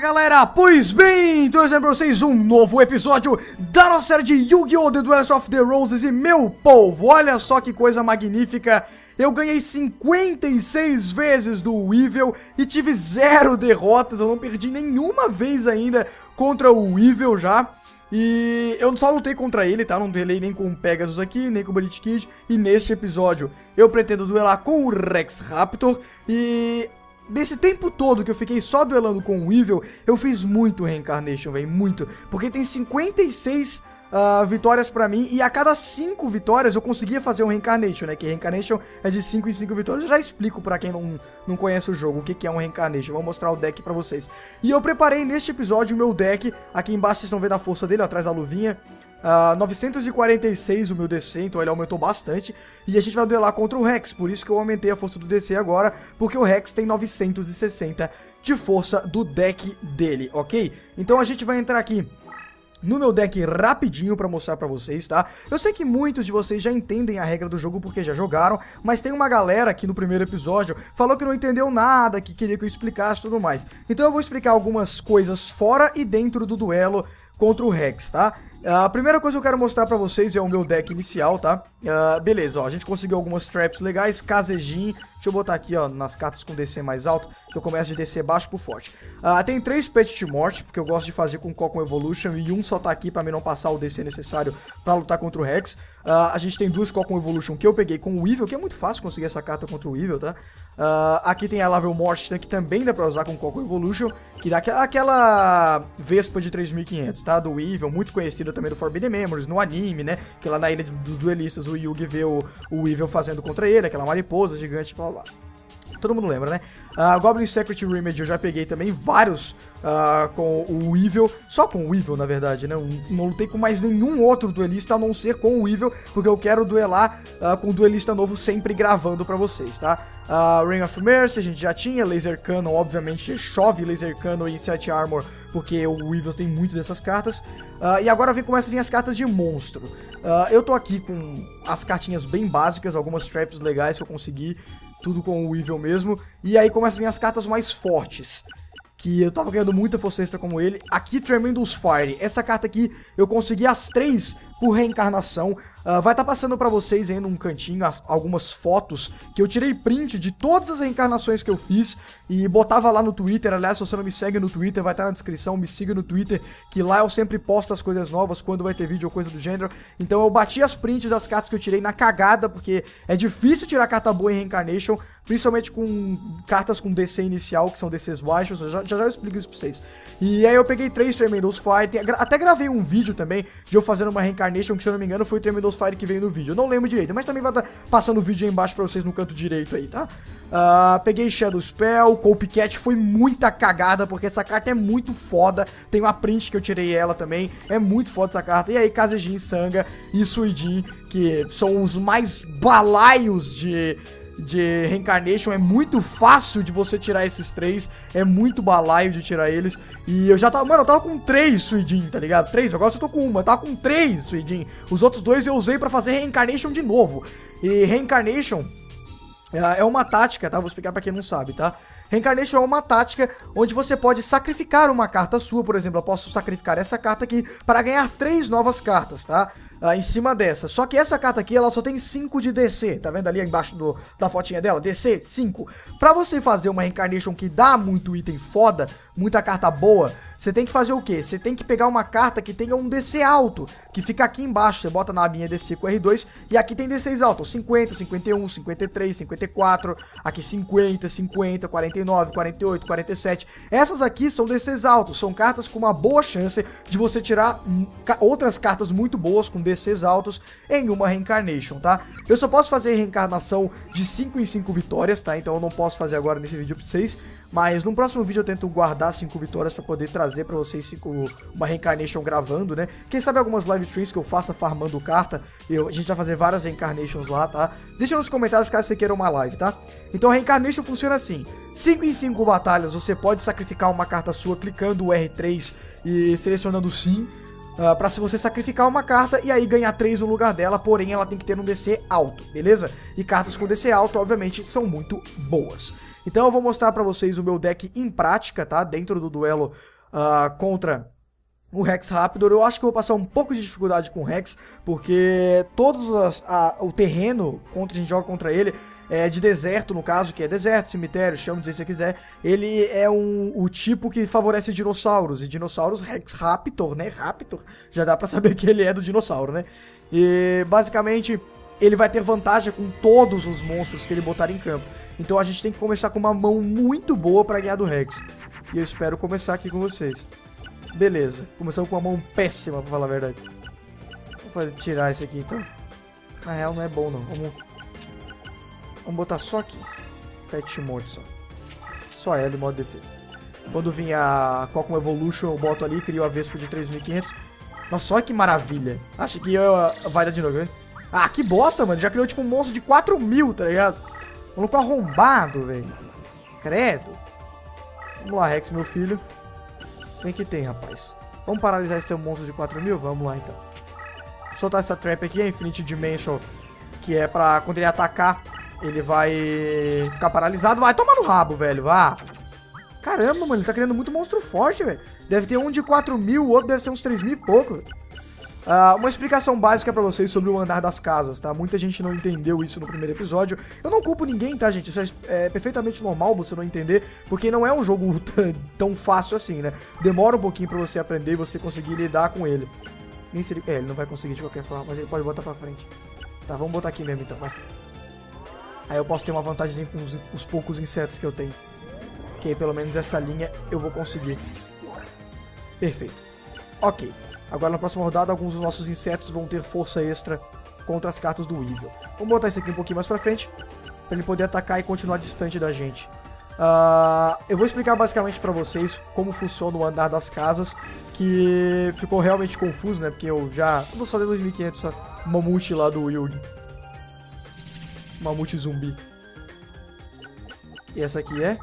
galera, pois bem, trazendo pra vocês um novo episódio da nossa série de Yu-Gi-Oh! The Duels of the Roses e meu povo, olha só que coisa magnífica eu ganhei 56 vezes do Weevil e tive zero derrotas, eu não perdi nenhuma vez ainda contra o Weevil já. E eu só lutei contra ele, tá? Não duelei nem com o Pegasus aqui, nem com o Bullet Kid. E neste episódio eu pretendo duelar com o Rex Raptor. E desse tempo todo que eu fiquei só duelando com o Evil, eu fiz muito Reincarnation, velho, muito. Porque tem 56 Uh, vitórias pra mim, e a cada 5 vitórias eu conseguia fazer um Reincarnation, né? Que Reincarnation é de 5 em 5 vitórias. Eu já explico pra quem não, não conhece o jogo o que, que é um Reincarnation. Vou mostrar o deck pra vocês. E eu preparei neste episódio o meu deck. Aqui embaixo vocês estão vendo a força dele, ó, atrás da luvinha. Uh, 946 o meu DC, então ele aumentou bastante. E a gente vai duelar contra o Rex, por isso que eu aumentei a força do DC agora, porque o Rex tem 960 de força do deck dele, ok? Então a gente vai entrar aqui no meu deck rapidinho para mostrar para vocês, tá? Eu sei que muitos de vocês já entendem a regra do jogo porque já jogaram, mas tem uma galera aqui no primeiro episódio falou que não entendeu nada, que queria que eu explicasse tudo mais. Então eu vou explicar algumas coisas fora e dentro do duelo contra o Rex, tá? A primeira coisa que eu quero mostrar pra vocês é o meu deck inicial, tá? Uh, beleza, ó, a gente conseguiu algumas traps legais, Kazejin, deixa eu botar aqui, ó, nas cartas com DC mais alto, que eu começo de DC baixo pro forte. Uh, tem três Pet de Morte, porque eu gosto de fazer com Coco Evolution, e um só tá aqui pra mim não passar o DC necessário pra lutar contra o Rex. Uh, a gente tem duas Coco Evolution que eu peguei com o Evil, que é muito fácil conseguir essa carta contra o Evil, tá? Aqui tem a Lavel Morte, que também dá pra usar com Coco Evolution, que dá aquela Vespa de 3500, tá? Do Evil, muito conhecida também do Forbidden Memories, no anime, né? Que lá na Ilha dos Duelistas o Yugi vê o, o fazendo contra ele, aquela mariposa gigante, blá blá. Todo mundo lembra, né? Uh, Goblin Secret Remedy eu já peguei também vários uh, com o Evil, só com o Evil, na verdade, né? Não, lutei com mais nenhum outro duelista a não ser com o Evil, porque eu quero duelar uh, com duelista novo sempre gravando pra vocês, tá? Uh, Ring of Mercy a gente já tinha, Laser Cannon, obviamente chove Laser Cannon e Set Armor, porque o Evil tem muito dessas cartas. E agora vem, começa a vir as cartas de monstro. Eu tô aqui com as cartinhas bem básicas, algumas traps legais que eu consegui tudo com o Evil mesmo. E aí começam a vir as cartas mais fortes. Que eu tava ganhando muita força extra como ele. Aqui, Tremendous Fire. Essa carta aqui, eu consegui as três por reencarnação. Uh, vai estar tá passando para vocês aí num cantinho as, algumas fotos que eu tirei print de todas as reencarnações que eu fiz e botava lá no Twitter. Aliás, se você não me segue no Twitter, vai estar tá na descrição. Me siga no Twitter, que lá eu sempre posto as coisas novas quando vai ter vídeo ou coisa do gênero. Então eu bati as prints das cartas que eu tirei na cagada, porque é difícil tirar carta boa em Reincarnation, principalmente com cartas com DC inicial, que são DCs baixos. Eu já, já, já explico isso pra vocês. E aí eu peguei três Tremendous Fire. Até gravei um vídeo também de eu fazendo uma reencarnação Carnation, que se eu não me engano foi o Tremendous Fire que veio no vídeo. Eu não lembro direito, mas também vai estar tá passando o vídeo aí embaixo pra vocês no canto direito aí, tá? Uh, peguei Shadow Spell, Copycat, foi muita cagada, porque essa carta é muito foda. Tem uma print que eu tirei ela também, é muito foda essa carta. E aí, Kazejin, Sanga e Suidin, que são os mais balaios de de Reincarnation é muito fácil de você tirar esses três, é muito balaio de tirar eles. E eu já tava, mano, eu tava com três Suidin, tá ligado? Três, agora eu tô com uma, eu tava com três Suidin. Os outros dois eu usei para fazer Reincarnation de novo. E Reincarnation é, é uma tática, tá? Vou explicar pra quem não sabe, tá? Reincarnation é uma tática onde você pode sacrificar uma carta sua, por exemplo, eu posso sacrificar essa carta aqui para ganhar três novas cartas, tá? Uh, em cima dessa. Só que essa carta aqui, ela só tem 5 de DC, tá vendo ali embaixo do, da fotinha dela? DC, 5. Pra você fazer uma Reincarnation que dá muito item foda, muita carta boa, você tem que fazer o quê? Você tem que pegar uma carta que tenha um DC alto, que fica aqui embaixo, você bota na abinha DC com R2, e aqui tem DCs altos, 50, 51, 53, 54, aqui 50, 50, 49, 48, 47. Essas aqui são DCs altos, são cartas com uma boa chance de você tirar outras cartas muito boas com DCs altos em uma Reincarnation, tá? Eu só posso fazer reencarnação de 5 em 5 vitórias, tá? Então eu não posso fazer agora nesse vídeo pra vocês, mas no próximo vídeo eu tento guardar 5 vitórias pra poder trazer pra vocês cinco, uma Reincarnation gravando, né? Quem sabe algumas live streams que eu faça farmando carta, eu, a gente vai fazer várias Reincarnations lá, tá? Deixa nos comentários caso você queira uma live, tá? Então a Reincarnation funciona assim, 5 em 5 batalhas você pode sacrificar uma carta sua clicando o R3 e selecionando sim, Uh, pra se você sacrificar uma carta e aí ganhar 3 no lugar dela, porém ela tem que ter um DC alto, beleza? E cartas com DC alto, obviamente, são muito boas. Então eu vou mostrar pra vocês o meu deck em prática, tá? Dentro do duelo uh, contra o Rex Raptor. Eu acho que vou passar um pouco de dificuldade com o Rex, porque todos o terreno contra a gente joga contra ele é de deserto, no caso, que é deserto, cemitério, chama, se você quiser. Ele é um, o tipo que favorece dinossauros, e dinossauros Rex Raptor, né? Raptor, já dá pra saber que ele é do dinossauro, né? E basicamente ele vai ter vantagem com todos os monstros que ele botar em campo. Então a gente tem que começar com uma mão muito boa para ganhar do Rex. E eu espero começar aqui com vocês. Beleza, começamos com uma mão péssima, pra falar a verdade. Vou tirar esse aqui então. Na real não é bom não. Vamos, Vamos botar só aqui. Pet Mode só. Só ela em modo defesa. Quando vir a Qualcomm Evolution, eu boto ali, crio a Vespa de 3500. Nossa, olha que maravilha. Acho que eu, vai dar de novo, né? Ah, que bosta, mano. Já criou tipo um monstro de 4 mil, tá ligado? Maluco arrombado, velho. Credo. Vamos lá, Rex, meu filho. Vem que tem, rapaz. Vamos paralisar esse teu monstro de 4 mil? Vamos lá, então. Soltar essa trap aqui, a Infinite Dimension, que é pra quando ele atacar, ele vai ficar paralisado. Vai tomar no rabo, velho, vá. Caramba, mano, ele tá criando muito monstro forte, velho. Deve ter um de 4 mil, o outro deve ser uns 3 mil e pouco, velho. Uh, uma explicação básica para vocês sobre o andar das casas, tá? Muita gente não entendeu isso no primeiro episódio. Eu não culpo ninguém, tá, gente? Isso é, é perfeitamente normal você não entender, porque não é um jogo tão fácil assim, né? Demora um pouquinho para você aprender e você conseguir lidar com ele. Nem se ele... É, ele não vai conseguir de qualquer forma, mas ele pode botar pra frente. Tá, vamos botar aqui mesmo então, vai. Aí eu posso ter uma vantagem com os, os poucos insetos que eu tenho. Que aí pelo menos essa linha eu vou conseguir. Perfeito. Ok. Agora na próxima rodada, alguns dos nossos insetos vão ter força extra contra as cartas do Evil. Vamos botar isso aqui um pouquinho mais pra frente, pra ele poder atacar e continuar distante da gente. Uh, eu vou explicar basicamente pra vocês como funciona o andar das casas, que ficou realmente confuso, né? Porque eu já... Eu só de 2500, só mamute lá do Yugi. Mamute zumbi. E essa aqui é...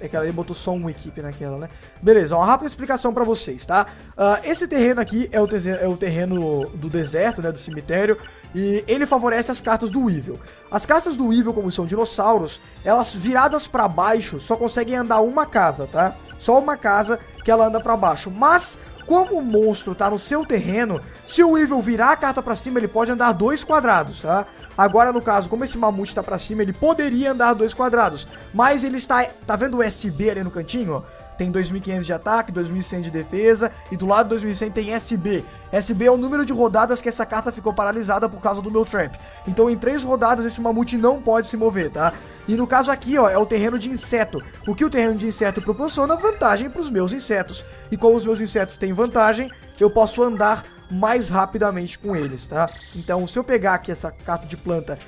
É que ela botou só uma equipe naquela, né? Beleza, uma rápida explicação pra vocês, tá? Uh, esse terreno aqui é o, é o, terreno do deserto, né? Do cemitério. E ele favorece as cartas do Evil. As cartas do Evil, como são dinossauros, elas viradas pra baixo só conseguem andar uma casa, tá? Só uma casa que ela anda pra baixo. Mas como o monstro tá no seu terreno, se o Evil virar a carta pra cima, ele pode andar dois quadrados, tá? Agora, no caso, como esse mamute tá pra cima, ele poderia andar dois quadrados. Mas ele está... Tá vendo o SB ali no cantinho, ó? Tem 2.500 de ataque, 2.100 de defesa e do lado 2.100 tem SB. SB é o número de rodadas que essa carta ficou paralisada por causa do meu trap. Então em três rodadas esse mamute não pode se mover, tá? E no caso aqui, ó, é o terreno de inseto. O que o terreno de inseto proporciona vantagem para os meus insetos. E como os meus insetos têm vantagem, eu posso andar mais rapidamente com eles, tá? Então se eu pegar aqui essa carta de planta,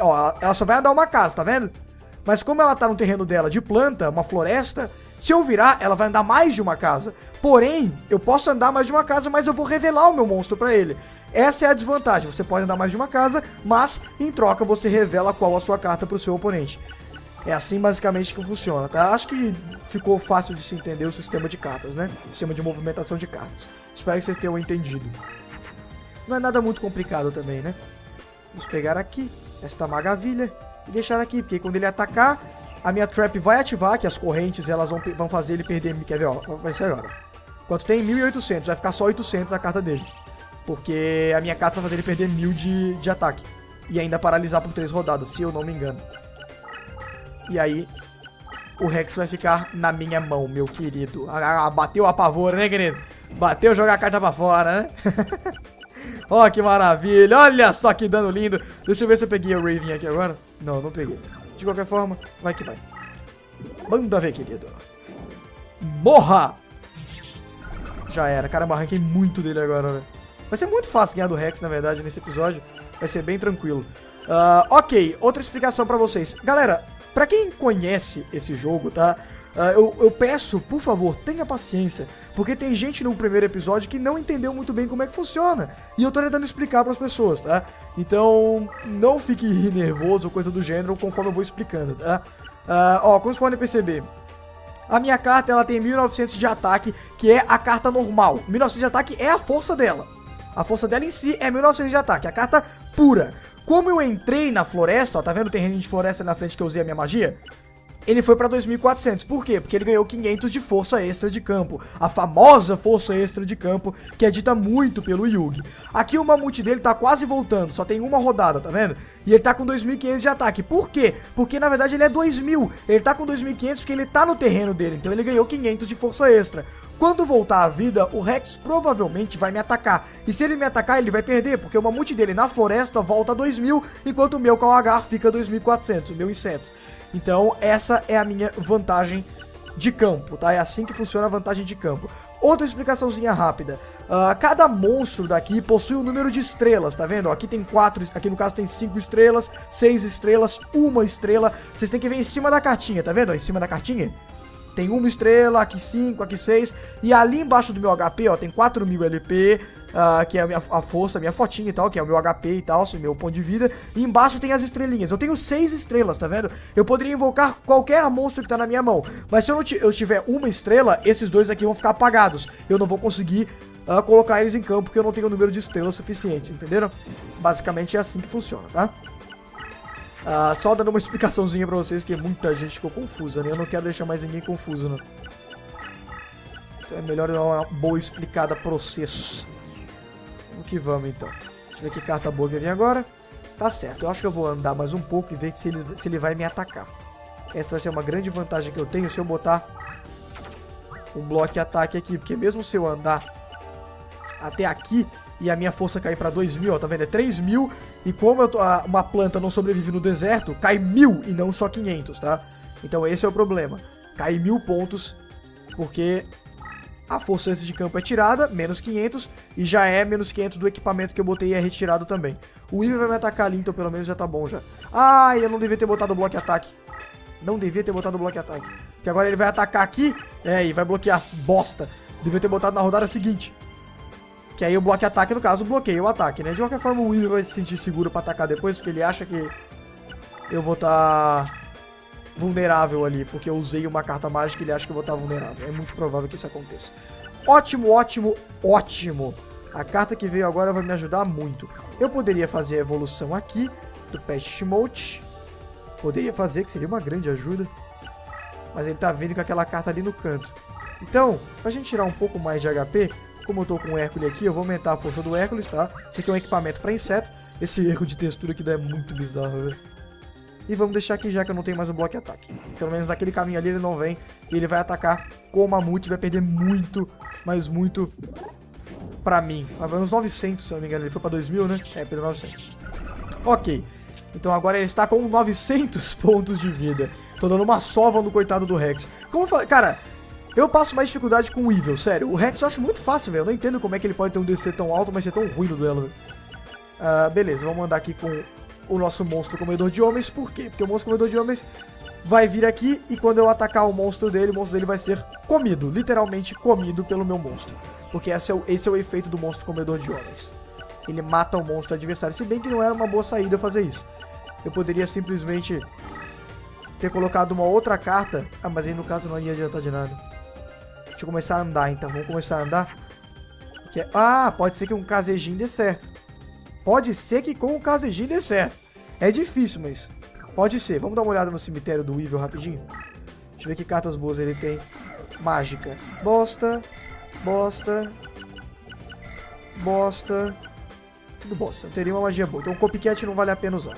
ó, ela só vai andar uma casa, tá vendo? Mas como ela tá no terreno dela de planta, uma floresta, se eu virar, ela vai andar mais de uma casa. Porém, eu posso andar mais de uma casa, mas eu vou revelar o meu monstro para ele. Essa é a desvantagem. Você pode andar mais de uma casa, mas em troca você revela qual a sua carta para o seu oponente. É assim basicamente que funciona, tá? Acho que ficou fácil de se entender o sistema de cartas, né? O sistema de movimentação de cartas. Espero que vocês tenham entendido. Não é nada muito complicado também, né? Vamos pegar aqui esta maravilha e deixar aqui, porque quando ele atacar, a minha trap vai ativar, que as correntes elas vão, vão fazer ele perder, quer ver, ó, vai ser agora. Quanto tem 1.800, vai ficar só 800 a carta dele. Porque a minha carta vai fazer ele perder 1.000 de, de ataque. E ainda paralisar por 3 rodadas, se eu não me engano. E aí, o Rex vai ficar na minha mão, meu querido. Ah, bateu a pavor, né, querido? Bateu jogar a carta pra fora, né? Ó, oh, que maravilha. Olha só que dano lindo. Deixa eu ver se eu peguei o Raven aqui agora. Não, não peguei. De qualquer forma, vai que vai. Manda ver, querido. Morra! Já era. Caramba, arranquei muito dele agora, velho. Vai ser muito fácil ganhar do Rex, na verdade, nesse episódio. Vai ser bem tranquilo. Uh, ok, outra explicação pra vocês. Galera, pra quem conhece esse jogo, tá? Uh, eu, eu, peço, por favor, tenha paciência, porque tem gente no primeiro episódio que não entendeu muito bem como é que funciona. E eu tô tentando explicar para as pessoas, tá? Então, não fique nervoso ou coisa do gênero conforme eu vou explicando, tá? Uh, ó, como vocês podem perceber, a minha carta ela tem 1900 de ataque, que é a carta normal. 1900 de ataque é a força dela. A força dela em si é 1900 de ataque, a carta pura. Como eu entrei na floresta, ó, tá vendo o terreno de floresta na frente que eu usei a minha magia? Ele foi pra 2.400. Por quê? Porque ele ganhou 500 de força extra de campo. A famosa força extra de campo, que é dita muito pelo Yugi. Aqui o mamute dele tá quase voltando, só tem uma rodada, tá vendo? E ele tá com 2.500 de ataque. Por quê? Porque na verdade ele é 2.000. Ele tá com 2.500 porque ele tá no terreno dele, então ele ganhou 500 de força extra. Quando voltar à vida, o Rex provavelmente vai me atacar. E se ele me atacar, ele vai perder, porque o mamute dele na floresta volta a 2.000, enquanto o meu Kawagar fica 2.400, o meu inseto. Então, essa é a minha vantagem de campo, tá? É assim que funciona a vantagem de campo. Outra explicaçãozinha rápida. Uh, cada monstro daqui possui um número de estrelas, tá vendo? Aqui tem quatro, aqui no caso tem cinco estrelas, seis estrelas, uma estrela. Vocês têm que ver em cima da cartinha, tá vendo? Em cima da cartinha. Tem uma estrela, aqui cinco, aqui seis. E ali embaixo do meu HP, ó, tem 4000 LP, uh, que é a minha a força, a minha fotinha e tal, que é o meu HP e tal, o meu ponto de vida. E embaixo tem as estrelinhas. Eu tenho seis estrelas, tá vendo? Eu poderia invocar qualquer monstro que tá na minha mão. Mas se eu, não eu tiver uma estrela, esses dois aqui vão ficar apagados. Eu não vou conseguir uh, colocar eles em campo porque eu não tenho o número de estrelas suficiente, entenderam? Basicamente é assim que funciona, tá? Uh, só dando uma explicaçãozinha pra vocês que muita gente ficou confusa, né? Eu não quero deixar mais ninguém confuso, né? Então é melhor dar uma boa explicada pra vocês. Vamos que vamos, então. Deixa eu ver que carta boa que vem agora. Tá certo, eu acho que eu vou andar mais um pouco e ver se ele, se ele vai me atacar. Essa vai ser uma grande vantagem que eu tenho se eu botar um bloco ataque aqui. Porque mesmo se eu andar até aqui e a minha força cair pra 2 mil, ó, tá vendo? É 3 mil. E como tô, uma planta não sobrevive no deserto, cai mil e não só 500, tá? Então esse é o problema. Cai mil pontos, porque a força de campo é tirada, menos 500, e já é menos 500 do equipamento que eu botei e é retirado também. O Weaver vai me atacar ali, então pelo menos já tá bom já. Ah, eu não devia ter botado o bloco ataque. Não devia ter botado o bloco ataque. Porque agora ele vai atacar aqui, é, e vai bloquear. Bosta. Devia ter botado na rodada seguinte. Que aí o bloco ataque, no caso, bloqueia o ataque, né? De qualquer forma, o Weaver vai se sentir seguro pra atacar depois, porque ele acha que eu vou estar... Tá vulnerável ali, porque eu usei uma carta mágica e ele acha que eu vou estar vulnerável. É muito provável que isso aconteça. Ótimo, ótimo, ótimo. A carta que veio agora vai me ajudar muito. Eu poderia fazer a evolução aqui do Pest Mode. Poderia fazer, que seria uma grande ajuda. Mas ele tá vindo com aquela carta ali no canto. Então, pra gente tirar um pouco mais de HP, como eu tô com o Hércules aqui, eu vou aumentar a força do Hércules, tá? Esse aqui é um equipamento para inseto. Esse erro de textura aqui é muito bizarro, velho. E vamos deixar aqui já que eu não tenho mais um bloco de ataque. Pelo menos naquele caminho ali ele não vem. E ele vai atacar com o Mamute. Vai perder muito, mas muito pra mim. Vai uns 900, se eu não me engano. Ele foi pra 2000, né? É, perdeu 900. Ok. Então agora ele está com 900 pontos de vida. Tô dando uma sova no coitado do Rex. Como eu falei, cara, eu passo mais dificuldade com o Evil, sério. O Rex eu acho muito fácil, velho. Eu não entendo como é que ele pode ter um DC tão alto, mas ser tão ruim no duelo, uh, beleza, vamos andar aqui com o nosso monstro comedor de homens. Por quê? Porque o monstro comedor de homens vai vir aqui e quando eu atacar o monstro dele, o monstro dele vai ser comido, literalmente comido pelo meu monstro. Porque esse é o, esse é o efeito do monstro comedor de homens. Ele mata o monstro adversário, se bem que não era uma boa saída fazer isso. Eu poderia simplesmente ter colocado uma outra carta. Ah, mas aí no caso não ia adiantar de nada. Deixa eu começar a andar então, vamos começar a andar. É... Ah, pode ser que um casejinho dê certo. Pode ser que com o Kazejin dê certo. É difícil, mas pode ser. Vamos dar uma olhada no cemitério do Weevil rapidinho. Deixa eu ver que cartas boas ele tem. Mágica. Bosta. Bosta. Bosta. Tudo bosta. Teria uma magia boa. Então o Copycat não vale a pena usar.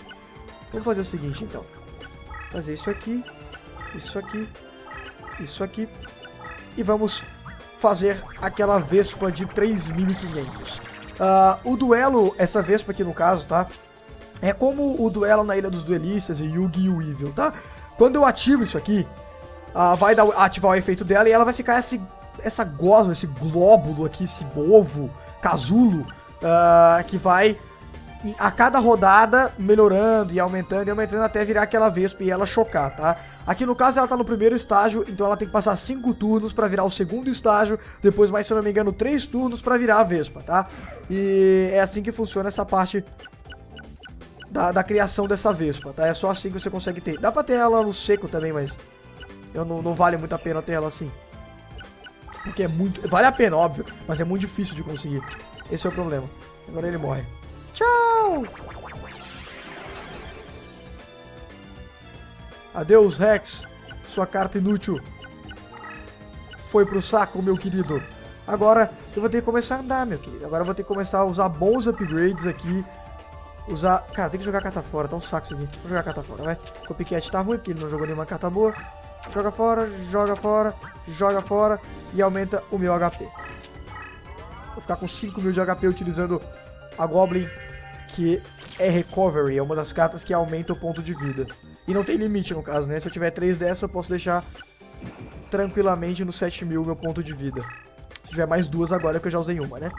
Vamos fazer o seguinte, então. Fazer isso aqui. Isso aqui. Isso aqui. E vamos fazer aquela Vespa de 3.500. Uh, o duelo, essa Vespa aqui no caso, tá? É como o duelo na Ilha dos Duelistas e Yugi e o Evil, tá? Quando eu ativo isso aqui, uh, vai dar, ativar o efeito dela e ela vai ficar esse, essa gosma, esse glóbulo aqui, esse ovo, casulo, uh, que vai a cada rodada melhorando e aumentando e aumentando até virar aquela Vespa e ela chocar, tá? Aqui no caso ela tá no primeiro estágio, então ela tem que passar 5 turnos para virar o segundo estágio, depois mais, se eu não me engano, 3 turnos para virar a Vespa, tá? E é assim que funciona essa parte da, da, criação dessa Vespa, tá? É só assim que você consegue ter. Dá pra ter ela no seco também, mas eu não, não vale muito a pena ter ela assim. Porque é muito... Vale a pena, óbvio, mas é muito difícil de conseguir. Esse é o problema. Agora ele morre. Tchau! Adeus, Rex. Sua carta inútil foi pro saco, meu querido. Agora eu vou ter que começar a andar, meu querido. Agora eu vou ter que começar a usar bons upgrades aqui. Usar... Cara, tem que jogar carta fora. Tá um saco isso aqui. Vou jogar carta fora, vai. O Piquete tá ruim porque ele não jogou nenhuma carta boa. Joga fora, joga fora, joga fora. E aumenta o meu HP. Vou ficar com 5 mil de HP utilizando a Goblin que é Recovery. É uma das cartas que aumenta o ponto de vida. E não tem limite, no caso, né? Se eu tiver 3 dessa, eu posso deixar tranquilamente no 7 mil meu ponto de vida. Se tiver mais duas agora, que eu já usei uma, né?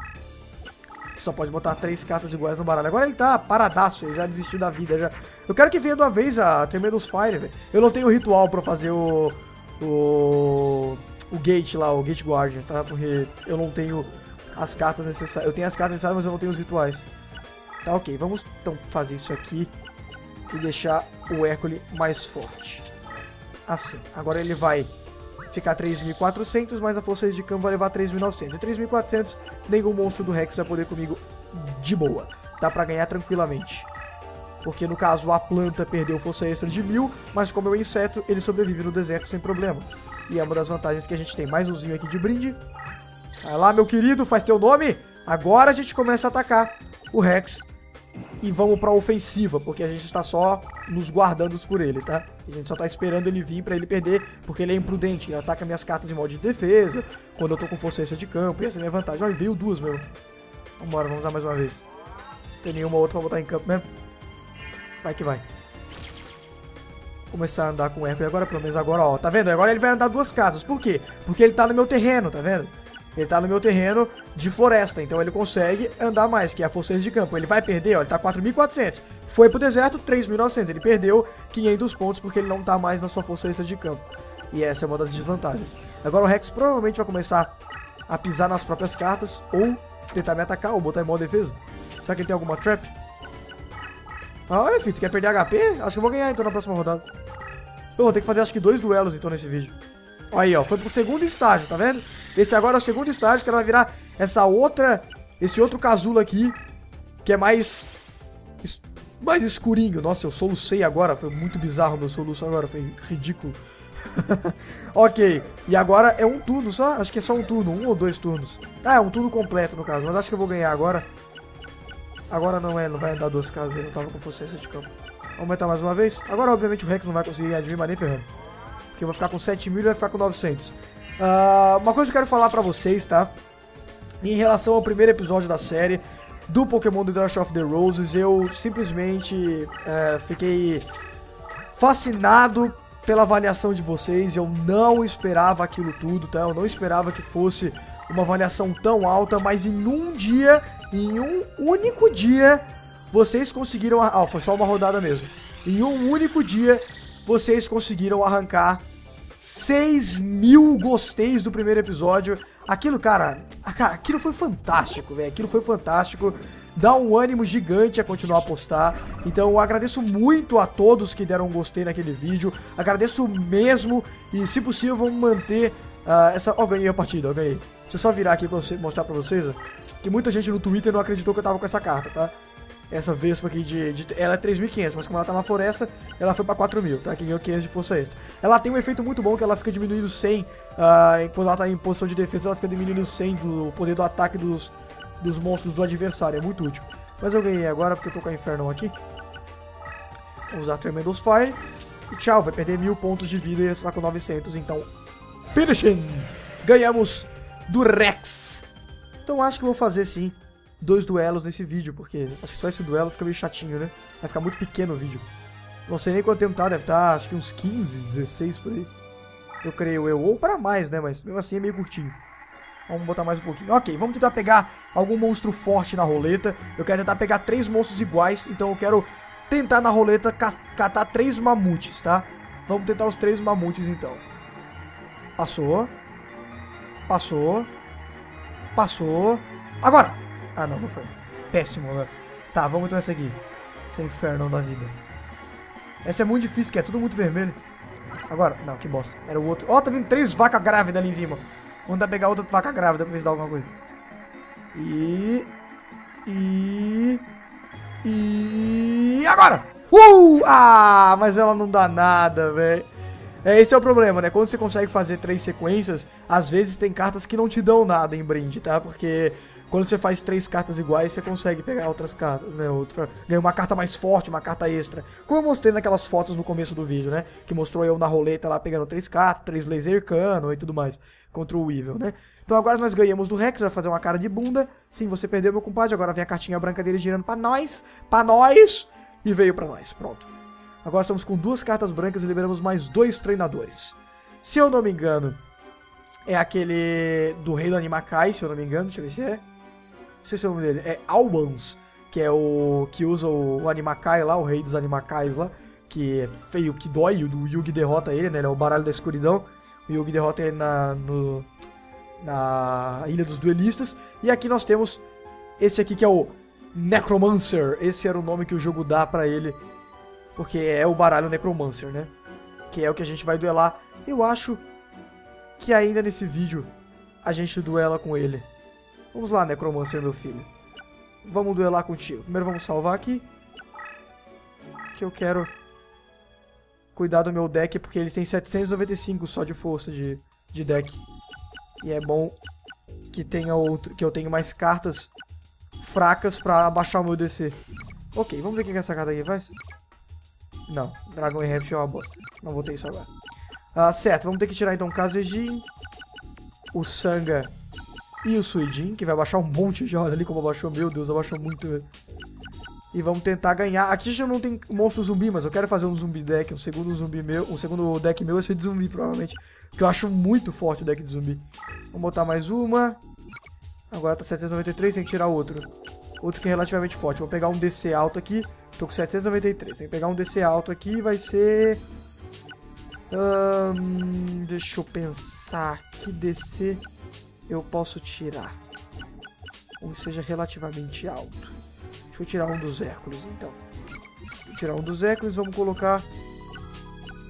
Só pode botar três cartas iguais no baralho. Agora ele tá paradaço, ele já desistiu da vida. Já. Eu quero que venha de uma vez a Tremendous Fire, velho. Eu não tenho ritual pra fazer o... O... O Gate lá, o Gate Guardian, tá? Porque eu não tenho as cartas necessárias. Eu tenho as cartas necessárias, mas eu não tenho os rituais. Tá, ok. Vamos então fazer isso aqui e deixar o Hércules mais forte. Assim. Agora ele vai ficar 3.400, mas a força de campo vai levar 3.900. E 3.400, nenhum monstro do Rex vai poder comigo de boa. Dá pra ganhar tranquilamente. Porque no caso a planta perdeu força extra de 1.000, mas como é um inseto, ele sobrevive no deserto sem problema. E é uma das vantagens que a gente tem. Mais umzinho aqui de brinde. Vai lá, meu querido, faz teu nome. Agora a gente começa a atacar o Rex e vamos pra ofensiva, porque a gente está só nos guardando por ele, tá? A gente só tá esperando ele vir pra ele perder, porque ele é imprudente, ele ataca minhas cartas em modo de defesa, quando eu tô com força de campo, e essa é a minha vantagem. Olha, veio duas mesmo. Vambora, vamos usar mais uma vez. Não tem nenhuma outra pra botar em campo mesmo. Vai que vai. Começar a andar com o Hércules agora, pelo menos agora, ó. Tá vendo? Agora ele vai andar duas casas. Por quê? Porque ele tá no meu terreno, tá vendo? Ele tá no meu terreno de floresta, então ele consegue andar mais, que é a força de campo. Ele vai perder, ó, ele tá 4.400. Foi pro deserto, 3.900. Ele perdeu 500 pontos porque ele não tá mais na sua força de campo. E essa é uma das desvantagens. Agora o Rex provavelmente vai começar a pisar nas próprias cartas, ou tentar me atacar, ou botar em modo defesa. Será que ele tem alguma trap? Ah, meu filho, tu quer perder HP? Acho que eu vou ganhar então na próxima rodada. Eu vou ter que fazer acho que dois duelos então nesse vídeo. Aí, ó, foi pro segundo estágio, tá vendo? Esse agora é o segundo estágio, que ela vai virar essa outra, esse outro casulo aqui, que é mais, mais escurinho. Nossa, eu solucei agora, foi muito bizarro meu soluço agora, foi ridículo. ok, e agora é um turno só? Acho que é só um turno, um ou dois turnos. Ah, é um turno completo no caso, mas acho que eu vou ganhar agora. Agora não é, não vai andar duas casas, ele não tava com força de campo. Vamos aumentar mais uma vez? Agora, obviamente, o Rex não vai conseguir adivinhar mas nem ferrando. Porque eu vou ficar com 7 mil e vai ficar com 900. Uh, uma coisa que eu quero falar pra vocês, tá? Em relação ao primeiro episódio da série do Pokémon The Rush of the Roses, eu simplesmente uh, fiquei fascinado pela avaliação de vocês. Eu não esperava aquilo tudo, tá? Eu não esperava que fosse uma avaliação tão alta, mas em um dia, em um único dia, vocês conseguiram. Ah, foi só uma rodada mesmo. Em um único dia, vocês conseguiram arrancar 6 mil gosteis do primeiro episódio. Aquilo, cara, aquilo foi fantástico, velho. Aquilo foi fantástico. Dá um ânimo gigante a continuar a postar. Então eu agradeço muito a todos que deram um gostei naquele vídeo. Agradeço mesmo. E se possível, vamos manter uh, essa. Ó, oh, ganhei a partida, ganhei. Deixa eu só virar aqui pra você, mostrar pra vocês, ó. Que muita gente no Twitter não acreditou que eu tava com essa carta, tá? Essa Vespa aqui de, de ela é 3.500, mas como ela tá na floresta, ela foi pra 4.000, tá? Que ganhou 500 de força extra. Ela tem um efeito muito bom que ela fica diminuindo 100, uh, quando ela tá em posição de defesa, ela fica diminuindo 100 do poder do ataque dos, dos monstros do adversário, é muito útil. Mas eu ganhei agora porque eu tô com a Inferno aqui. Vou usar Tremendous Fire. E tchau, vai perder mil pontos de vida e ele está com 900, então... Finishing! Ganhamos do Rex! Então acho que vou fazer sim dois duelos nesse vídeo, porque acho que só esse duelo fica meio chatinho, né? Vai ficar muito pequeno o vídeo. Não sei nem quanto tempo tá, deve estar tá, acho que uns 15, 16 por aí. Eu creio eu, ou para mais, né? Mas mesmo assim é meio curtinho. Vamos botar mais um pouquinho. Ok, vamos tentar pegar algum monstro forte na roleta. Eu quero tentar pegar três monstros iguais, então eu quero tentar na roleta catar três mamutes, tá? Vamos tentar os três mamutes então. Passou. Passou. Passou. Agora! Ah, não, não foi. Péssimo agora. Tá, vamos então essa aqui. Esse inferno da vida. Essa é muito difícil, que é tudo muito vermelho. Agora, não, que bosta. Era o outro. Ó, oh, tá vindo três vacas grávidas ali em cima. Vamos dar pegar outra vaca grávida pra ver se dá alguma coisa. E... E... E... Agora! Uh! Ah, mas ela não dá nada, velho. É, esse é o problema, né? Quando você consegue fazer três sequências, às vezes tem cartas que não te dão nada em brinde, tá? Porque quando você faz três cartas iguais, você consegue pegar outras cartas, né? Outra, ganha uma carta mais forte, uma carta extra. Como eu mostrei naquelas fotos no começo do vídeo, né? Que mostrou eu na roleta lá pegando três cartas, três laser cano e tudo mais. Contra o Weevil, né? Então agora nós ganhamos do Rex, vai fazer uma cara de bunda. Sim, você perdeu, meu compadre. Agora vem a cartinha branca dele girando pra nós. Pra nós. E veio pra nós. Pronto. Agora estamos com duas cartas brancas e liberamos mais dois treinadores. Se eu não me engano, é aquele do Rei do Animacai, se eu não me engano. Deixa eu ver se é. Sei se é o nome dele. É Albans, que é o que usa o Animacai lá, o Rei dos Animacais lá. Que é feio, que dói. O Yugi derrota ele, né? Ele é o baralho da escuridão. O Yugi derrota ele na, no, na Ilha dos Duelistas. E aqui nós temos esse aqui que é o Necromancer. Esse era o nome que o jogo dá pra ele porque é o baralho Necromancer, né? Que é o que a gente vai duelar. Eu acho que ainda nesse vídeo a gente duela com ele. Vamos lá, Necromancer, meu filho. Vamos duelar contigo. Primeiro vamos salvar aqui. Que eu quero cuidar do meu deck, porque ele tem 795 só de força de, de deck. E é bom que tenha outro, que eu tenha mais cartas fracas pra abaixar o meu DC. Ok, vamos ver o que essa carta aqui faz. Não, Dragon Raft é uma bosta. Não vou ter isso agora. Ah, certo, vamos ter que tirar então o Kazejin, o Sanga e o Suijin, que vai baixar um monte de... Olha ali como abaixou, meu Deus, abaixou muito. E vamos tentar ganhar. Aqui já não tem monstro zumbi, mas eu quero fazer um zumbi deck, um segundo zumbi meu. Um segundo deck meu vai ser de zumbi, provavelmente. Porque eu acho muito forte o deck de zumbi. Vamos botar mais uma. Agora tá 793, tem que tirar outro. Outro que é relativamente forte. Vou pegar um DC alto aqui. Tô com 793. Tem que pegar um DC alto aqui. Vai ser... Deixa eu pensar. Que DC eu posso tirar? Que seja relativamente alto. Deixa eu tirar um dos Hércules, então. Vou tirar um dos Hércules. Vamos colocar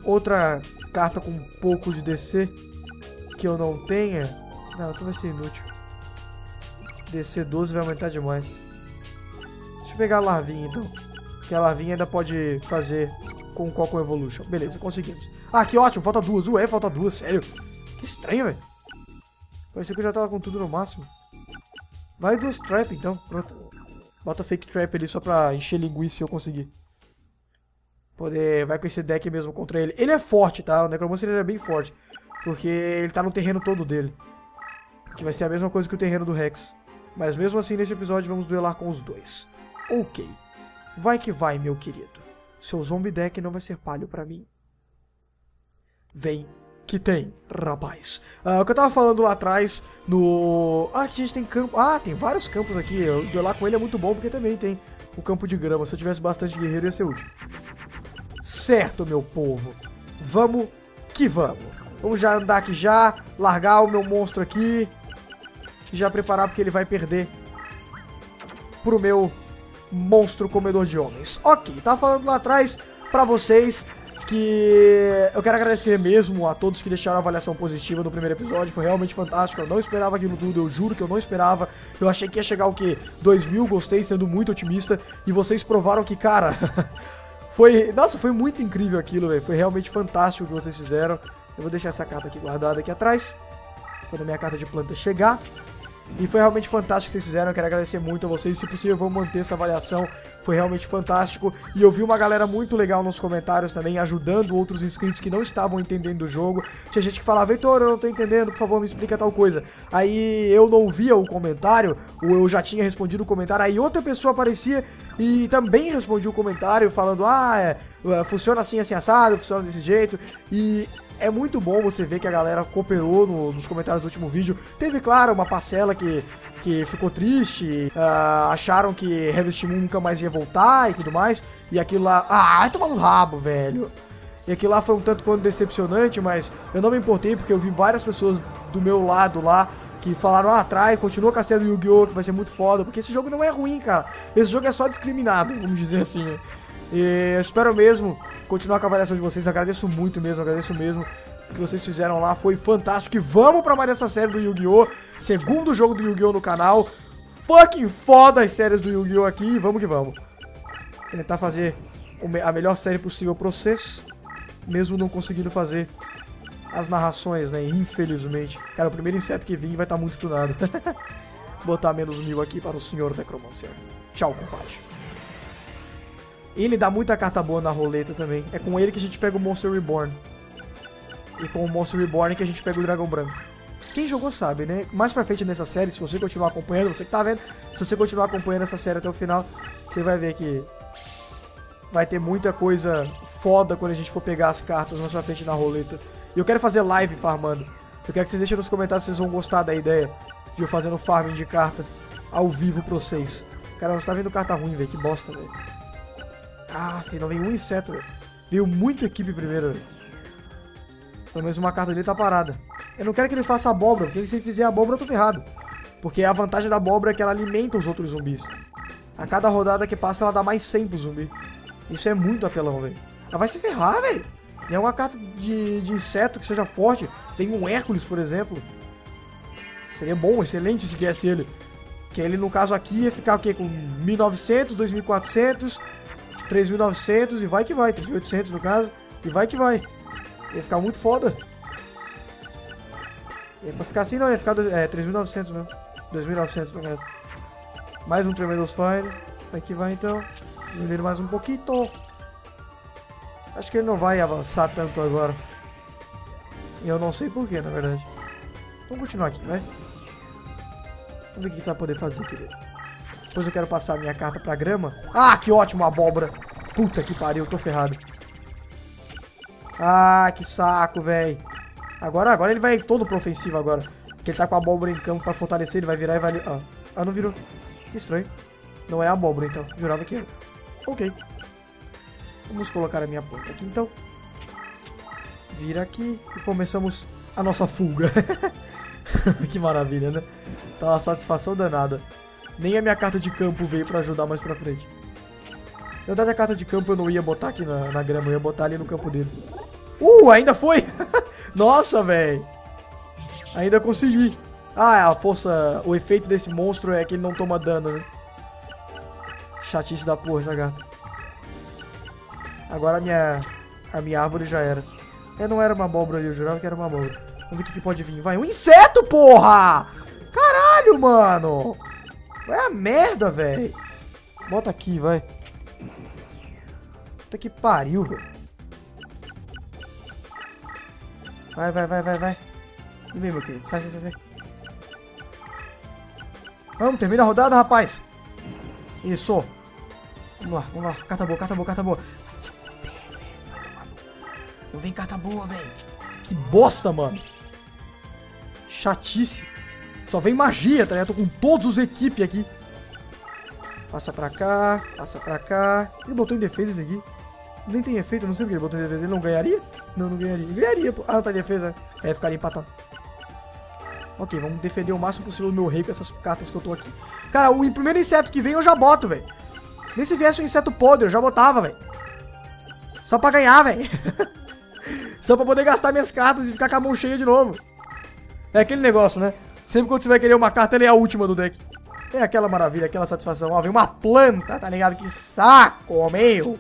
outra carta com um pouco de DC que eu não tenha. Não, então vai ser inútil. DC 12 vai aumentar demais. Deixa eu pegar a larvinha, então. Que a larvinha ainda pode fazer com o Coco Evolution. Beleza, conseguimos. Ah, que ótimo, falta duas. Ué, falta duas, sério. Que estranho, velho. Parecia que eu já tava com tudo no máximo. Vai duas trap, então. Pronto. Bota fake trap ali só pra encher linguiça se eu conseguir. Poder... Vai com esse deck mesmo contra ele. Ele é forte, tá? O Necromancer ele é bem forte. Porque ele tá no terreno todo dele. Que vai ser a mesma coisa que o terreno do Rex. Mas mesmo assim, nesse episódio, vamos duelar com os dois. Ok. Vai que vai, meu querido. Seu zombie deck não vai ser palho para mim. Vem que tem, rapaz. Ah, o que eu tava falando lá atrás no... Ah, aqui a gente tem campo... Ah, tem vários campos aqui. Eu duelar com ele é muito bom porque também tem o campo de grama. Se eu tivesse bastante guerreiro ia ser útil. Certo, meu povo. Vamos que vamos. Vamos já andar aqui já, largar o meu monstro aqui. E já preparar porque ele vai perder pro meu monstro comedor de homens. Ok, tava falando lá atrás pra vocês que eu quero agradecer mesmo a todos que deixaram a avaliação positiva no primeiro episódio, foi realmente fantástico, eu não esperava aquilo tudo, eu juro que eu não esperava, eu achei que ia chegar o quê? 2 mil, gostei, sendo muito otimista, e vocês provaram que, cara, foi, nossa, foi muito incrível aquilo, velho, foi realmente fantástico o que vocês fizeram, eu vou deixar essa carta aqui guardada aqui atrás, quando a minha carta de planta chegar, e foi realmente fantástico que vocês fizeram. Eu quero agradecer muito a vocês. Se possível, vamos manter essa avaliação. Foi realmente fantástico. E eu vi uma galera muito legal nos comentários também, ajudando outros inscritos que não estavam entendendo o jogo. Tinha gente que falava, Heitor, eu não tô entendendo, por favor, me explica tal coisa. Aí eu não via o comentário, ou eu já tinha respondido o comentário. Aí outra pessoa aparecia e também respondia o comentário, falando, ah, é, é funciona assim, assim, assado, funciona desse jeito. E é muito bom você ver que a galera cooperou no, nos comentários do último vídeo. Teve, claro, uma parcela que, que ficou triste, uh, acharam que Harvest Moon nunca mais ia voltar e tudo mais. E aquilo lá. Ah, tomar no rabo, velho. E aquilo lá foi um tanto quanto decepcionante, mas eu não me importei porque eu vi várias pessoas do meu lado lá que falaram ah, atrás, continua com a série Yu-Gi-Oh! que vai ser muito foda, porque esse jogo não é ruim, cara. Esse jogo é só discriminado, vamos dizer assim. E eu espero mesmo continuar com a avaliação de vocês. Agradeço muito mesmo, agradeço mesmo. O que vocês fizeram lá foi fantástico. E vamos pra mais essa série do Yu-Gi-Oh! Segundo jogo do Yu-Gi-Oh! no canal. Fucking foda as séries do Yu-Gi-Oh! aqui. Vamos que vamos. Tentar fazer a melhor série possível pra vocês, mesmo não conseguindo fazer as narrações, né? Infelizmente. Cara, o primeiro inseto que vir vai estar tá muito tunado. Botar menos mil aqui para o senhor necromancia. Tchau, compadre. Ele dá muita carta boa na roleta também. É com ele que a gente pega o Monster Reborn. E com o Monster Reborn que a gente pega o Dragão Branco. Quem jogou sabe, né? Mais pra frente nessa série, se você continuar acompanhando, você que tá vendo, se você continuar acompanhando essa série até o final, você vai ver que vai ter muita coisa foda quando a gente for pegar as cartas mais pra frente na roleta. E eu quero fazer live farmando. Eu quero que vocês deixem nos comentários se vocês vão gostar da ideia de eu fazendo farming de carta ao vivo pra vocês. Cara, você tá vendo carta ruim, velho. Que bosta, velho. Ah, não veio um inseto. Veio muita equipe primeiro. Pelo menos uma carta dele tá parada. Eu não quero que ele faça abóbora, porque se ele fizer abóbora eu tô ferrado. Porque a vantagem da abóbora é que ela alimenta os outros zumbis. A cada rodada que passa ela dá mais 100 pro zumbi. Isso é muito apelão, velho. Ela vai se ferrar, velho. E é uma carta de, de inseto que seja forte. Tem um Hércules, por exemplo. Seria bom, excelente se tivesse ele. Que ele, no caso aqui, ia ficar o quê? Com 1900, 2400, 3900 e vai que vai. 3800 no caso. E vai que vai. Ia ficar muito foda. Ia ficar assim não, ia ficar é, 3.900 mesmo. 2.900 no caso. Mais um Tremendous Fire. Aqui vai então. Diminuir mais um pouquinho. Acho que ele não vai avançar tanto agora. E eu não sei porquê, na verdade. Vamos continuar aqui, vai. Vamos ver o que vai poder fazer, querido. Depois eu quero passar minha carta pra grama. Ah, que ótimo, abóbora. Puta que pariu, tô ferrado. Ah, que saco, velho. Agora, agora ele vai todo pro ofensivo agora. Porque ele tá com a abóbora em campo pra fortalecer, ele vai virar e vai... Ah, ah não virou. Que estranho. Não é a abóbora, então. Jurava que era. Ok. Vamos colocar a minha planta aqui, então. Vira aqui e começamos a nossa fuga. que maravilha, né? Tá uma satisfação danada. Nem a minha carta de campo veio pra ajudar mais pra frente. Na verdade, a carta de campo eu não ia botar aqui na, na grama, eu ia botar ali no campo dele. Uh, ainda foi! Nossa, velho! Ainda consegui. Ah, a força, o efeito desse monstro é que ele não toma dano, né? Chatice da porra essa gata. Agora a minha, a minha árvore já era. Eu não era uma abóbora ali, eu jurava que era uma abóbora. Vamos ver o que, que pode vir. Vai, um inseto, porra! Caralho, mano! Vai a merda, velho. Bota aqui, vai. Puta que pariu, velho. Vai, vai, vai, vai, vai. Vem, meu querido. Sai, sai, sai. Vamos, termina a rodada, rapaz. Isso. Vamos lá, vamos lá. Carta boa, carta boa, carta boa. Não vem carta boa, velho. Que bosta, mano. Chatice. Só vem magia, tá ligado? Tô com todos os equipes aqui. Passa pra cá, passa pra cá. Ele botou em defesa esse aqui. Nem tem efeito, não sei porque ele botou em defesa. Ele não ganharia? Não, não ganharia. Ganharia, pô. Ah, não tá em defesa. É, ficaria empatado. Ok, vamos defender o máximo possível o meu rei com essas cartas que eu tô aqui. Cara, o primeiro inseto que vem eu já boto, velho. Nem se viesse um inseto podre, eu já botava, velho. Só pra ganhar, velho. Só pra poder gastar minhas cartas e ficar com a mão cheia de novo. É aquele negócio, né? Sempre quando você vai querer uma carta, ela é a última do deck. É aquela maravilha, aquela satisfação. Ó, vem uma planta, tá ligado? Que saco, meu.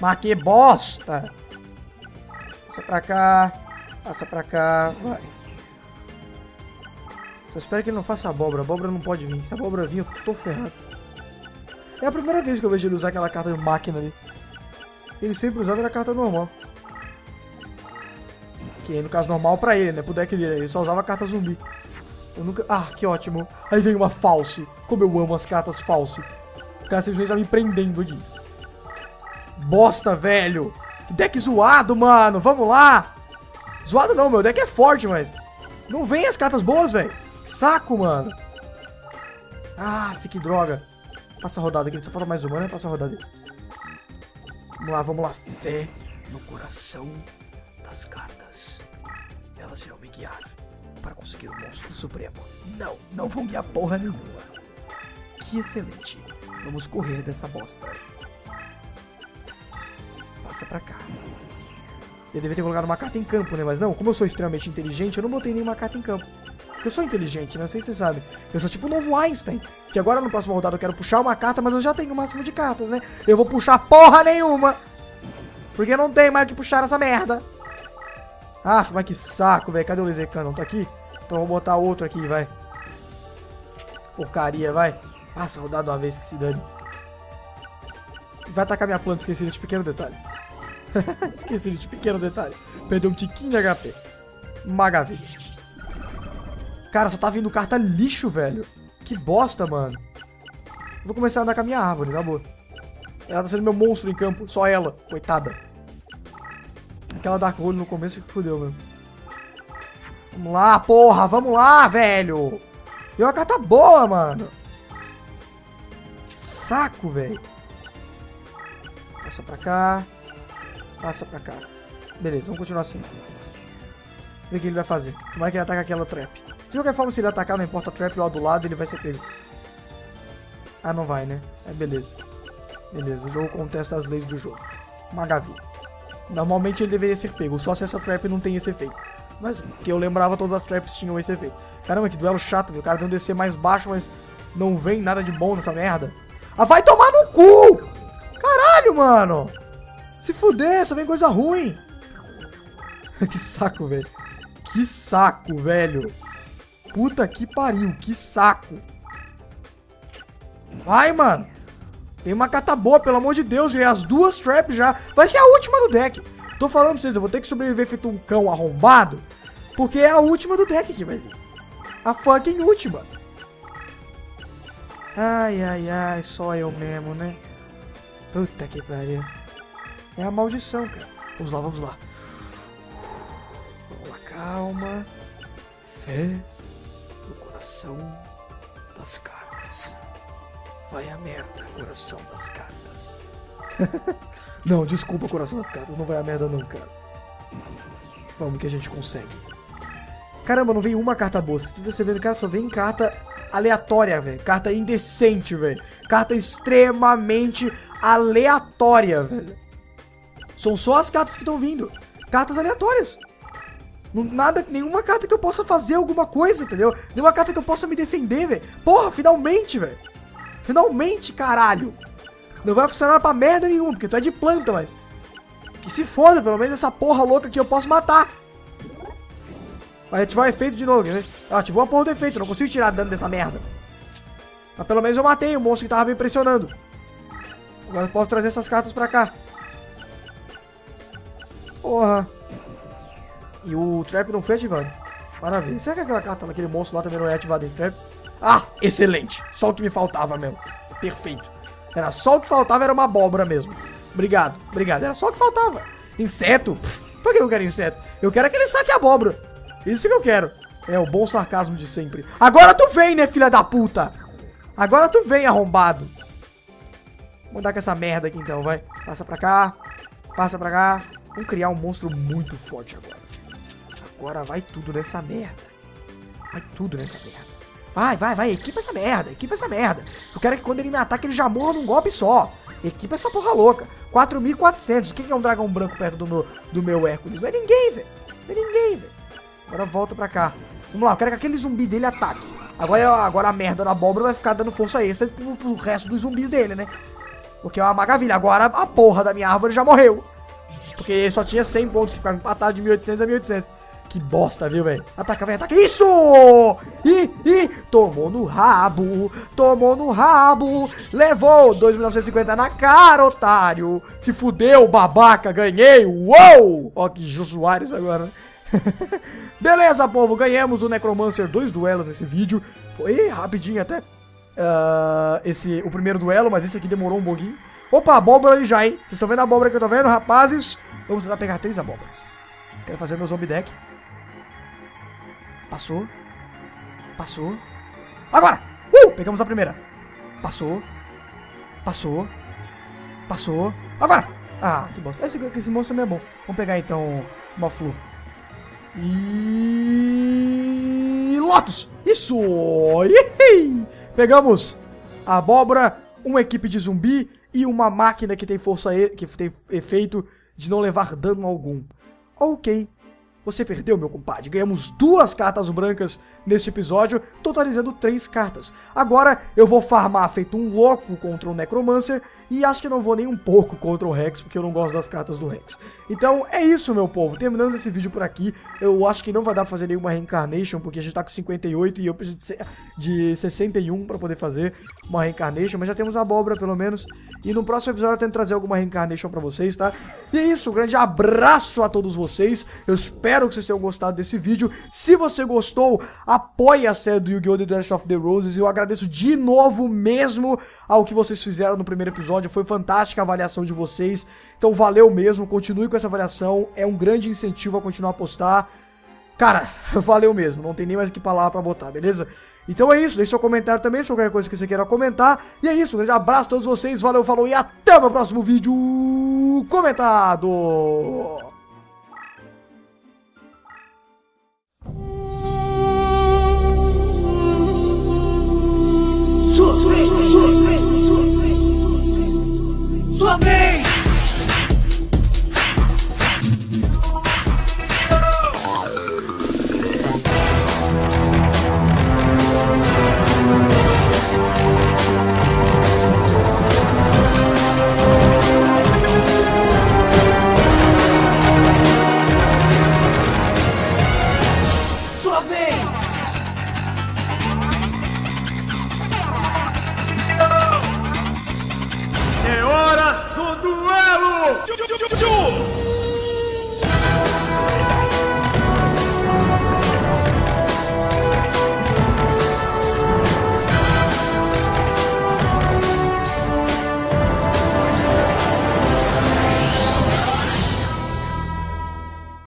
Mas que bosta. Passa pra cá. Passa pra cá. Vai. Só espero que ele não faça abóbora. Abóbora não pode vir. Se a abóbora vir, eu tô ferrado. É a primeira vez que eu vejo ele usar aquela carta de máquina ali. Ele sempre usava a carta normal. Que no caso normal pra ele, né? Pro deck dele. Ele só usava a carta zumbi. Eu nunca... Ah, que ótimo. Aí vem uma false. Como eu amo as cartas false. O cara simplesmente tá me prendendo aqui. Bosta, velho. Que deck zoado, mano. Vamos lá. Zoado não, meu deck é forte, mas... Não vem as cartas boas, velho. Saco, mano. Ah, fique droga. Passa a rodada aqui. Só falta mais uma, né? Passa a rodada aqui. Vamos lá, vamos lá. Fé no coração das cartas. Elas irão me guiar para conseguir o monstro supremo. Não, não vão guiar porra nenhuma. Que excelente. Vamos correr dessa bosta passa pra cá. Eu devia ter colocado uma carta em campo, né? Mas não, como eu sou extremamente inteligente, eu não botei nenhuma carta em campo. porque eu sou inteligente, né? Não sei se vocês sabem. Eu sou tipo o novo Einstein. Que agora no próximo rodado eu quero puxar uma carta, mas eu já tenho o máximo de cartas, né? Eu vou puxar porra nenhuma. Porque não tem mais que puxar essa merda. Ah, mas que saco, velho. Cadê o laser cannon? Tá aqui? Então vou botar outro aqui, vai. Porcaria, vai. Passa rodado uma vez que se dane. Vai atacar minha planta, esqueci de pequeno detalhe. esqueci de pequeno detalhe. Perdeu um tiquinho de HP. Maravilha. Cara, só tá vindo carta lixo, velho. Que bosta, mano. Vou começar a andar com a minha árvore, na boa. Ela tá sendo meu monstro em campo. Só ela. Coitada. Aquela Dark Hole no começo que fudeu, mano. Vamos lá, porra. Vamos lá, velho. E uma carta boa, mano. Saco, velho. Passa pra cá. Passa pra cá. Beleza, vamos continuar assim. Ver o que ele vai fazer. Tomara que ele ataque aquela trap. De qualquer forma, se ele atacar, não importa a trap lá do lado, ele vai ser pego. Ah, não vai, né? É, beleza. Beleza, o jogo contesta as leis do jogo. Maravilha. Normalmente ele deveria ser pego, só se essa trap não tem esse efeito. Mas que eu lembrava, todas as traps tinham esse efeito. Caramba, que duelo chato, viu? O cara tem um DC mais baixo, mas não vem nada de bom nessa merda. Ah, vai tomar no cu! Caralho, mano! Se fuder, só vem coisa ruim. que saco, velho. Que saco, velho. Puta que pariu, que saco. Vai, mano. Tem uma cata boa, pelo amor de Deus, e as duas traps já. Vai ser a última do deck. Tô falando pra vocês, eu vou ter que sobreviver feito um cão arrombado, porque é a última do deck que vai vir. A fucking última. Ai, ai, ai, só eu mesmo, né? Puta que pariu. É a maldição, cara. Vamos lá, vamos lá. Vamos lá, calma. Fé no coração das cartas. Vai a merda, coração das cartas. não, desculpa, coração das cartas. Não vai a merda cara. Vamos que a gente consegue. Caramba, não vem uma carta boa. Você vendo, cara, só vem carta aleatória, velho. Carta indecente, velho. Carta extremamente aleatória, velho. São só as cartas que estão vindo. Cartas aleatórias. Nada, nenhuma carta que eu possa fazer alguma coisa, entendeu? Nenhuma carta que eu possa me defender, velho. Porra, finalmente, velho. Finalmente, caralho. Não vai funcionar pra merda nenhuma, porque tu é de planta, mas... Que se foda, pelo menos essa porra louca aqui eu posso matar. Vai ativar o efeito de novo, né? Ativou a porra do efeito, não consigo tirar dano dessa merda. Mas pelo menos eu matei o monstro que tava me impressionando. Agora eu posso trazer essas cartas pra cá. Porra. E o Trap não foi ativado. Maravilha. Será que aquela carta naquele monstro lá também não é ativada em Trap? Ah, excelente. Só o que me faltava mesmo. Perfeito. Era só o que faltava, era uma abóbora mesmo. Obrigado, obrigado. Era só o que faltava. Inseto? Pff, por que eu quero inseto? Eu quero aquele saque abóbora. Isso que eu quero. É o bom sarcasmo de sempre. Agora tu vem, né, filha da puta? Agora tu vem, arrombado. Vamos dar com essa merda aqui então, vai. Passa pra cá. Passa pra cá. Vamos criar um monstro muito forte agora. Agora vai tudo nessa merda. Vai tudo nessa merda. Vai, vai, vai. Equipa essa merda. Equipa essa merda. Eu quero que quando ele me ataque, ele já morra num golpe só. Equipa essa porra louca. 4.400. O que é um dragão branco perto do meu, do meu Hércules? Não é ninguém, velho. Não é ninguém, velho. Agora volta pra cá. Vamos lá, eu quero que aquele zumbi dele ataque. Agora, agora a merda da abóbora vai ficar dando força extra pro, pro resto dos zumbis dele, né? Porque é uma maravilha. Agora a porra da minha árvore já morreu. Porque só tinha 100 pontos que ficava empatado de 1800 a 1800. Que bosta, viu, velho? Ataca, vem, ataca. Isso! Ih, ih! Tomou no rabo! Tomou no rabo! Levou 2.950 na cara, otário! Se fudeu, babaca! Ganhei! Uou! Ó, que Jô agora? Beleza, povo, ganhamos o Necromancer, dois duelos nesse vídeo. Foi rapidinho até. Uh, esse, o primeiro duelo, mas esse aqui demorou um pouquinho. Opa, abóbora ali já, hein? Vocês estão vendo a abóbora que eu tô vendo, rapazes? Vamos tentar pegar três abóboras. Quero fazer meu zombie deck. Passou. Passou. Agora! Uh! Pegamos a primeira. Passou. Passou. Passou. Agora! Ah, que bosta. Esse, esse monstro também é bom. Vamos pegar então uma flor. E... Lotus! Isso! Pegamos a abóbora, uma equipe de zumbi e uma máquina que tem força e... que tem efeito de não levar dano algum. Ok. Você perdeu, meu compadre. Ganhamos duas cartas brancas neste episódio, totalizando três cartas. Agora eu vou farmar feito um louco contra o Necromancer e acho que não vou nem um pouco contra o Rex, porque eu não gosto das cartas do Rex. Então é isso, meu povo. Terminando esse vídeo por aqui, eu acho que não vai dar pra fazer nenhuma Reincarnation, porque a gente tá com 58 e eu preciso de, de 61 pra poder fazer uma Reincarnation, mas já temos a abóbora pelo menos. E no próximo episódio eu tento trazer alguma Reincarnation pra vocês, tá? E é isso, um grande abraço a todos vocês. Eu espero que vocês tenham gostado desse vídeo. Se você gostou, apoie a série do Yu-Gi-Oh! The Dash of the Roses. Eu agradeço de novo mesmo ao que vocês fizeram no primeiro episódio. Foi fantástica a avaliação de vocês. Então valeu mesmo, continue com essa avaliação. É um grande incentivo a continuar a postar. Cara, valeu mesmo, não tem nem mais que palavra pra botar, beleza? Então é isso, deixe seu comentário também se qualquer coisa que você queira comentar. E é isso, um grande abraço a todos vocês, valeu, falou e até o meu próximo vídeo comentado! sua, sua, sua, sua, sua, sua, sua, sua,